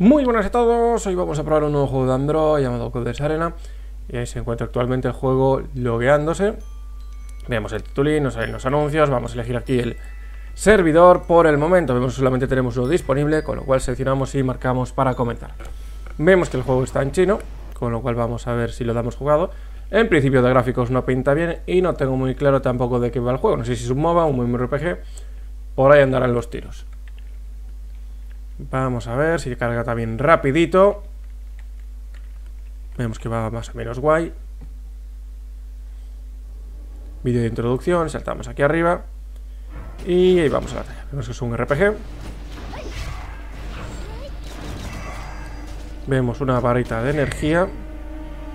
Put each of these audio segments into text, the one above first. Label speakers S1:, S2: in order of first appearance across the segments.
S1: Muy buenas a todos, hoy vamos a probar un nuevo juego de Android llamado Codes Arena. Y ahí se encuentra actualmente el juego logueándose. Vemos el titulín, nos salen los anuncios, vamos a elegir aquí el servidor. Por el momento, vemos que solamente tenemos uno disponible, con lo cual seleccionamos y marcamos para comentar. Vemos que el juego está en chino, con lo cual vamos a ver si lo damos jugado. En principio de gráficos no pinta bien y no tengo muy claro tampoco de qué va el juego, no sé si es un MOBA, un MMORPG, por ahí andarán los tiros Vamos a ver si carga también rapidito. Vemos que va más o menos guay. Vídeo de introducción, saltamos aquí arriba. Y ahí vamos a la batalla. Vemos que es un RPG. Vemos una varita de energía.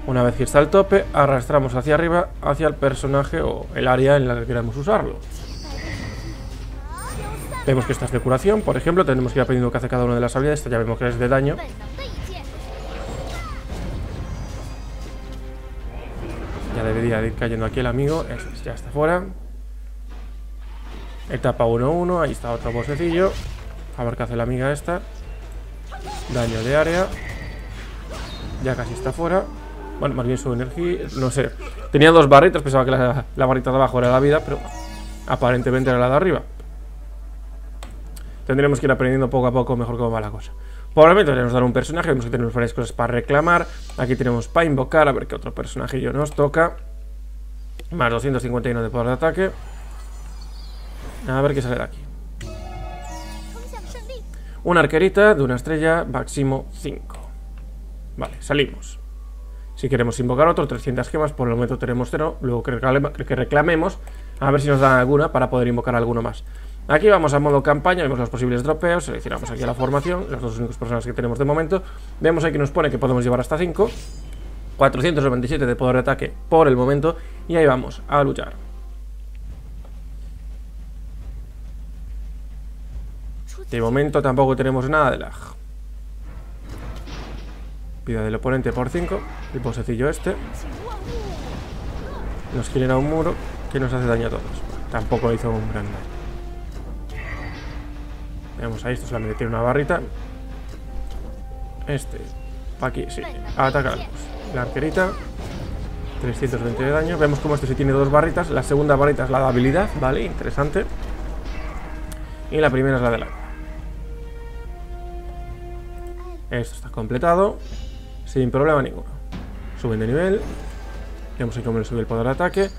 S1: Una vez que está al tope, arrastramos hacia arriba, hacia el personaje o el área en la que queramos usarlo. Vemos que esta es de curación, por ejemplo, tenemos que ir aprendiendo qué hace cada una de las habilidades. Esta ya vemos que es de daño. Ya debería ir cayendo aquí el amigo. Eso ya está fuera. Etapa 1-1, ahí está otro bosecillo. A ver qué hace la amiga esta. Daño de área. Ya casi está fuera. Bueno, más bien su energía. No sé. Tenía dos barritas, pensaba que la, la barrita de abajo era la vida, pero aparentemente era la de arriba. Tendremos que ir aprendiendo poco a poco mejor cómo va la cosa. Por el momento tenemos dar un personaje, vemos que tenemos varias cosas para reclamar. Aquí tenemos para invocar, a ver qué otro personajillo nos toca. Más 251 de poder de ataque. A ver qué sale de aquí. Una arquerita de una estrella, máximo 5. Vale, salimos. Si queremos invocar otro, 300 gemas, por el momento tenemos 0. Luego que, reclamemos, a ver si nos dan alguna para poder invocar alguno más. Aquí vamos a modo campaña, vemos los posibles dropeos, seleccionamos aquí la formación, las dos únicas personas que tenemos de momento. Vemos aquí nos pone que podemos llevar hasta 5. 497 de poder de ataque por el momento. Y ahí vamos a luchar. De momento tampoco tenemos nada de lag. Vida del oponente por 5. El posecillo este. Nos genera un muro que nos hace daño a todos. Tampoco hizo un gran daño. Vemos ahí, esto solamente tiene una barrita. Este, aquí, sí. Ataca la arquerita. 320 de daño. Vemos como este sí tiene dos barritas. La segunda barrita es la de habilidad, ¿vale? Interesante. Y la primera es la de la. Esto está completado. Sin problema ninguno. Suben de nivel. Vemos aquí cómo le sube el poder de ataque.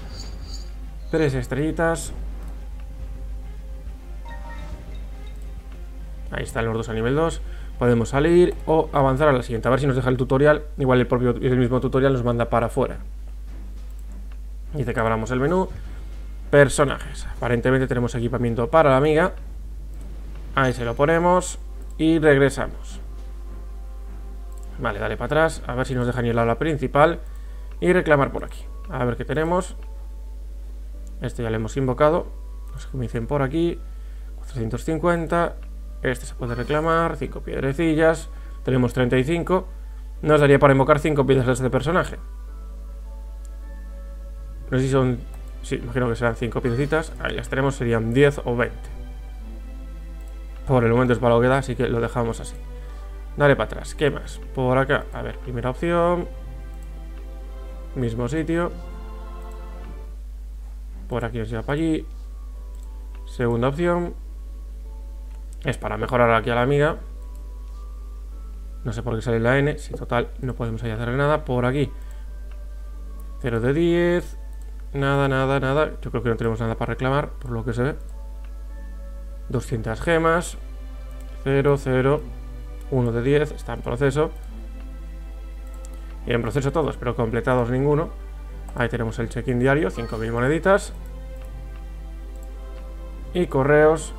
S1: Tres estrellitas. Ahí están los dos a nivel 2. Podemos salir o avanzar a la siguiente. A ver si nos deja el tutorial. Igual el propio el mismo tutorial nos manda para afuera. Dice que abramos el menú. Personajes. Aparentemente tenemos equipamiento para la amiga. Ahí se lo ponemos. Y regresamos. Vale, dale para atrás. A ver si nos deja ni el aula principal. Y reclamar por aquí. A ver qué tenemos. Este ya lo hemos invocado. No sé dicen por aquí. 450. Este se puede reclamar, 5 piedrecillas. Tenemos 35. Nos daría para invocar 5 piedras de este personaje. No sé si son... Sí, imagino que serán 5 piedrecitas. Ahí las tenemos, serían 10 o 20. Por el momento es para lo que da, así que lo dejamos así. Dale para atrás. ¿Qué más? Por acá. A ver, primera opción. Mismo sitio. Por aquí nos lleva para allí. Segunda opción. Es para mejorar aquí a la amiga. No sé por qué sale la N. Si total no podemos ahí hacerle nada. Por aquí. 0 de 10. Nada, nada, nada. Yo creo que no tenemos nada para reclamar. Por lo que se ve. 200 gemas. 0, 0. 1 de 10. Está en proceso. Y en proceso todos, pero completados ninguno. Ahí tenemos el check-in diario. 5.000 moneditas. Y correos.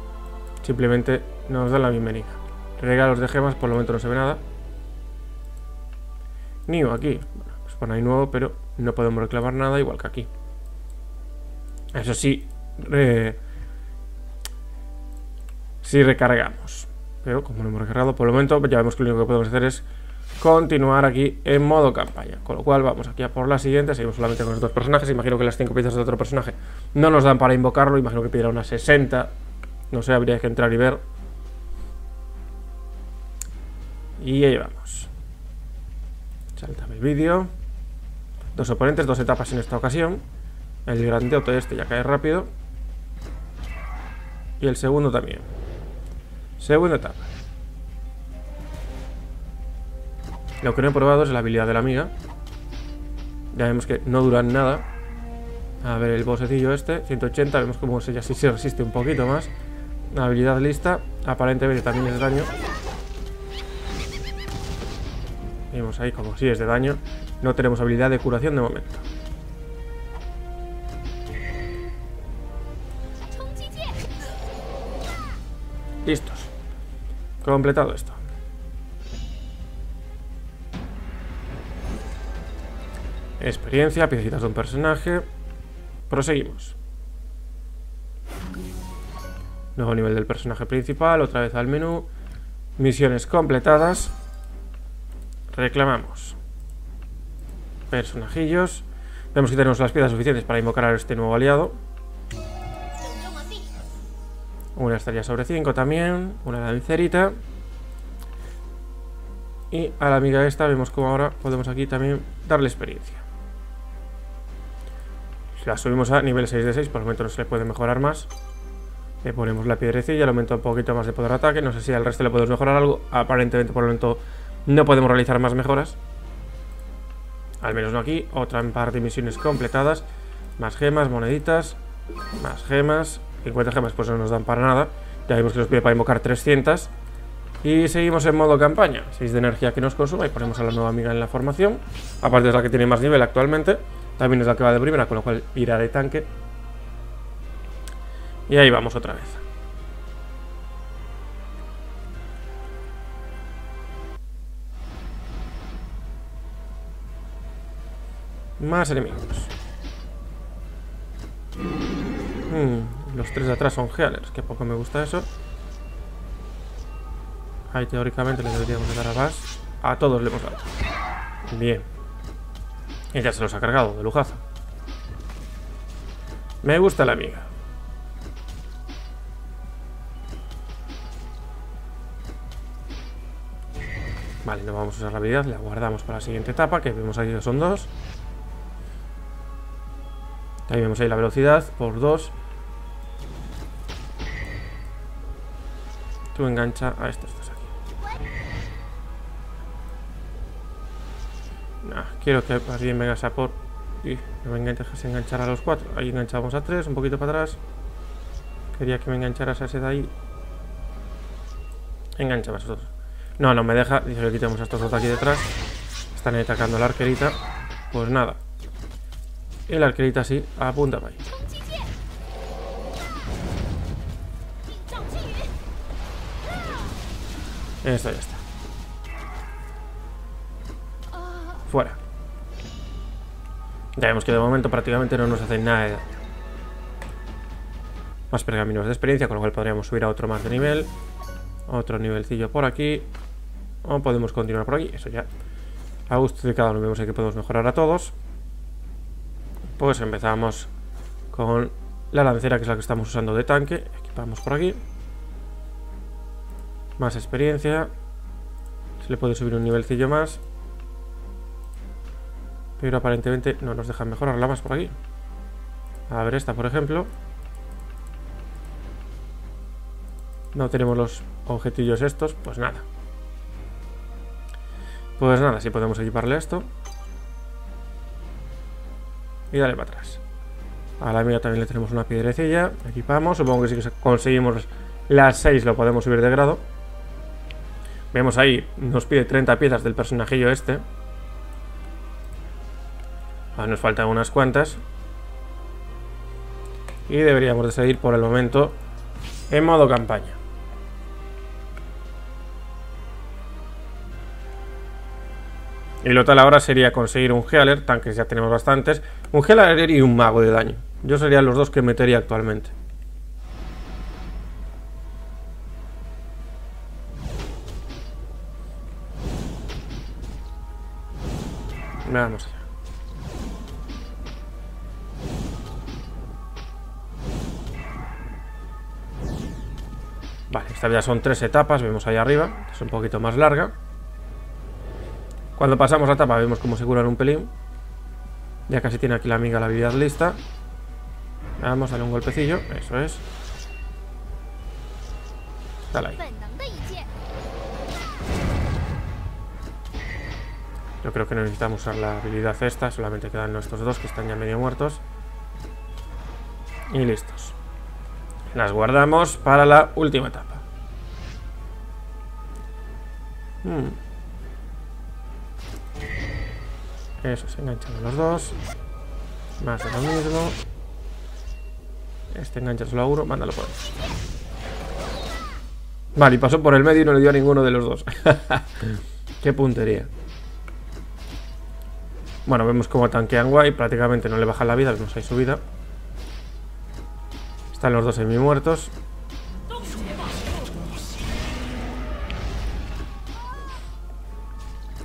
S1: Simplemente nos dan la bienvenida. Regalos de gemas, por el momento no se ve nada. New aquí. Bueno, pues pone ahí nuevo, pero no podemos reclamar nada, igual que aquí. Eso sí, sí recargamos. Pero como no hemos recargado, por el momento ya vemos que lo único que podemos hacer es continuar aquí en modo campaña. Con lo cual vamos aquí a por la siguiente. Seguimos solamente con los dos personajes. Imagino que las cinco piezas de otro personaje no nos dan para invocarlo. Imagino que pidiera unas 60. No sé, habría que entrar y ver. Y ahí vamos. Saltame el vídeo. Dos oponentes, dos etapas en esta ocasión. El grandote este ya cae rápido. Y el segundo también. Segunda etapa. Lo que no he probado es la habilidad de la amiga. Ya vemos que no duran nada. A ver el bosecillo este, 180, vemos como sí se resiste un poquito más. Habilidad lista, aparentemente también es daño. Vemos ahí como si es de daño. No tenemos habilidad de curación de momento. Listos. Completado esto. Experiencia, piecitas de un personaje. Proseguimos. Nuevo nivel del personaje principal, otra vez al menú. Misiones completadas. Reclamamos. Personajillos. Vemos que tenemos las piezas suficientes para invocar a este nuevo aliado. Una estrella sobre 5 también. Una lancerita. Y a la amiga esta vemos como ahora podemos aquí también darle experiencia. La subimos a nivel 6 de 6, por el momento no se le puede mejorar más. Le ponemos la piedrecilla, le aumenta un poquito más de poder de ataque. No sé si al resto le podemos mejorar algo. Aparentemente por el momento no podemos realizar más mejoras. Al menos no aquí. Otra en par de misiones completadas. Más gemas, moneditas. Más gemas. 50 gemas pues no nos dan para nada. Ya vimos que nos pide para invocar 300. Y seguimos en modo campaña. 6 de energía que nos consuma y ponemos a la nueva amiga en la formación. Aparte es la que tiene más nivel actualmente. También es la que va de primera, con lo cual irá de tanque. Y ahí vamos otra vez. Más enemigos. Hmm, los tres de atrás son Healers, que poco me gusta eso. Ahí teóricamente le deberíamos dar a Bass. A todos le hemos dado. Bien. Y ya se los ha cargado, de lujazo. Me gusta la amiga. Vale, no vamos a usar la habilidad, la guardamos para la siguiente etapa, que vemos ahí que son dos. Ahí vemos ahí la velocidad por dos. Tú engancha a estos dos aquí. quiero que más bien vengas a por... Y no me dejes enganchar a los cuatro. Ahí enganchamos a tres, un poquito para atrás. Quería que me engancharas a ese de ahí. Engancha a esos. No, no me deja. Dice que quitemos a estos dos de aquí detrás. Están atacando la arquerita. Pues nada. Y la arquerita sí, apunta para ahí. Esto ya está. Fuera. Ya vemos que de momento prácticamente no nos hacen nada de daño. Más pergaminos de experiencia, con lo cual podríamos subir a otro más de nivel. Otro nivelcillo por aquí. O podemos continuar por aquí. Eso ya. A gusto de cada uno. Vemos que podemos mejorar a todos. Pues empezamos con la lancera, que es la que estamos usando de tanque. Equipamos por aquí. Más experiencia. Se le puede subir un nivelcillo más. Pero aparentemente no nos dejan mejorarla más por aquí. A ver esta, por ejemplo. No tenemos los objetillos estos, pues nada. Pues nada, si podemos equiparle esto. Y dale para atrás. A la mía también le tenemos una piedrecilla. Equipamos. Supongo que si conseguimos las 6 lo podemos subir de grado. Vemos ahí, nos pide 30 piezas del personajillo este. Ah, nos faltan unas cuantas. Y deberíamos de seguir por el momento en modo campaña. Y lo tal ahora sería conseguir un Healer, tanques ya tenemos bastantes. Un Healer y un Mago de daño. Yo serían los dos que metería actualmente. Vamos allá. Vale, esta ya son tres etapas, vemos ahí arriba, es un poquito más larga. Cuando pasamos la etapa vemos cómo se curan un pelín. Ya casi tiene aquí la amiga la habilidad lista. Vamos, dale un golpecillo. Eso es. Dale ahí. Yo creo que no necesitamos usar la habilidad esta. Solamente quedan nuestros dos que están ya medio muertos. Y listos. Las guardamos para la última etapa. Hmm. Eso, se enganchan los dos. Más de lo mismo. Este engancha solo a uno. Mándalo por ahí. Vale, y pasó por el medio y no le dio a ninguno de los dos. Qué puntería. Bueno, vemos como tanquean guay. Prácticamente no le baja la vida, vemos ahí su vida. Están los dos semi muertos.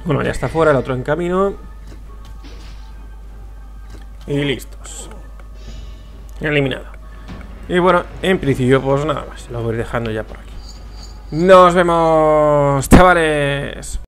S1: Bueno, ya está fuera, el otro en camino. Y listos. Eliminado. Y bueno, en principio pues nada más. Lo voy dejando ya por aquí. Nos vemos, chavales.